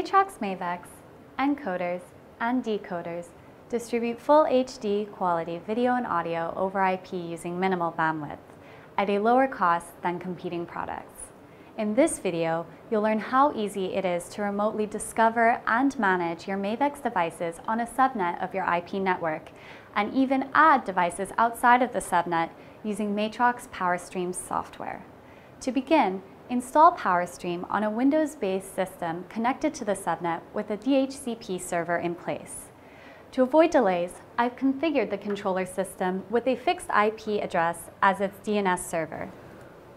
Maevex, encoders, and decoders distribute full HD quality video and audio over IP using minimal bandwidth at a lower cost than competing products. In this video, you'll learn how easy it is to remotely discover and manage your Maevex devices on a subnet of your IP network, and even add devices outside of the subnet using Matrox PowerStream software. To begin, install PowerStream on a Windows-based system connected to the subnet with a DHCP server in place. To avoid delays, I've configured the controller system with a fixed IP address as its DNS server.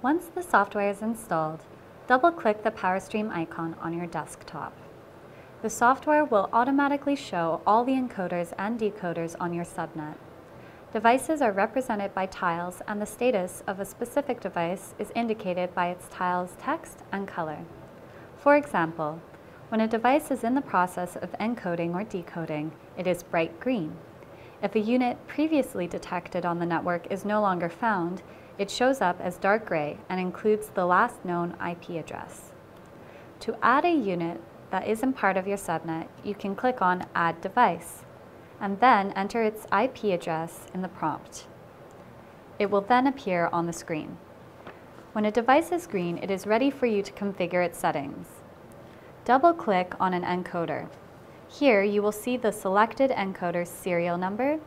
Once the software is installed, double-click the PowerStream icon on your desktop. The software will automatically show all the encoders and decoders on your subnet. Devices are represented by tiles and the status of a specific device is indicated by its tile's text and color. For example, when a device is in the process of encoding or decoding, it is bright green. If a unit previously detected on the network is no longer found, it shows up as dark gray and includes the last known IP address. To add a unit that isn't part of your subnet, you can click on Add Device and then enter its IP address in the prompt. It will then appear on the screen. When a device is green, it is ready for you to configure its settings. Double-click on an encoder. Here, you will see the selected encoder's serial number,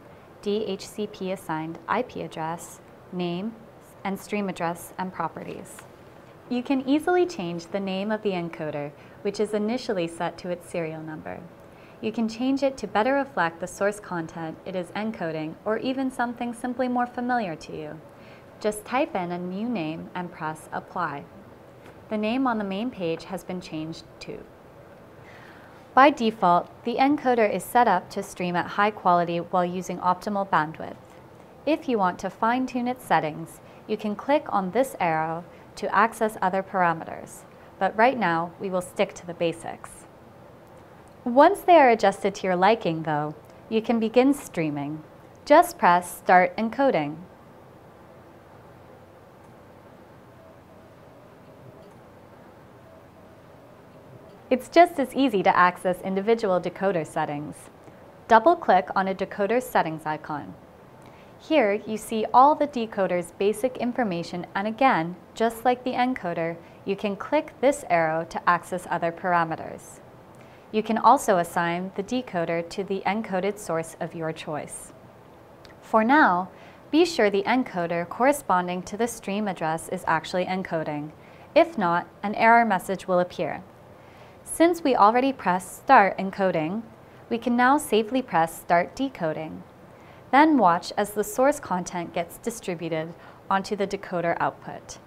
DHCP assigned IP address, name, and stream address and properties. You can easily change the name of the encoder, which is initially set to its serial number. You can change it to better reflect the source content it is encoding or even something simply more familiar to you. Just type in a new name and press Apply. The name on the main page has been changed too. By default, the encoder is set up to stream at high quality while using optimal bandwidth. If you want to fine-tune its settings, you can click on this arrow to access other parameters. But right now, we will stick to the basics. Once they are adjusted to your liking, though, you can begin streaming. Just press Start Encoding. It's just as easy to access individual decoder settings. Double-click on a decoder settings icon. Here, you see all the decoder's basic information and again, just like the encoder, you can click this arrow to access other parameters. You can also assign the decoder to the encoded source of your choice. For now, be sure the encoder corresponding to the stream address is actually encoding. If not, an error message will appear. Since we already pressed Start Encoding, we can now safely press Start Decoding. Then watch as the source content gets distributed onto the decoder output.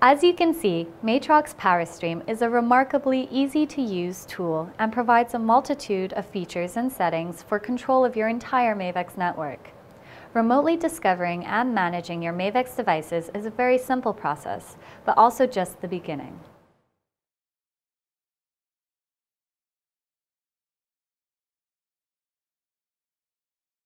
As you can see, Matrox PowerStream is a remarkably easy to use tool and provides a multitude of features and settings for control of your entire Maevex network. Remotely discovering and managing your Maevex devices is a very simple process, but also just the beginning.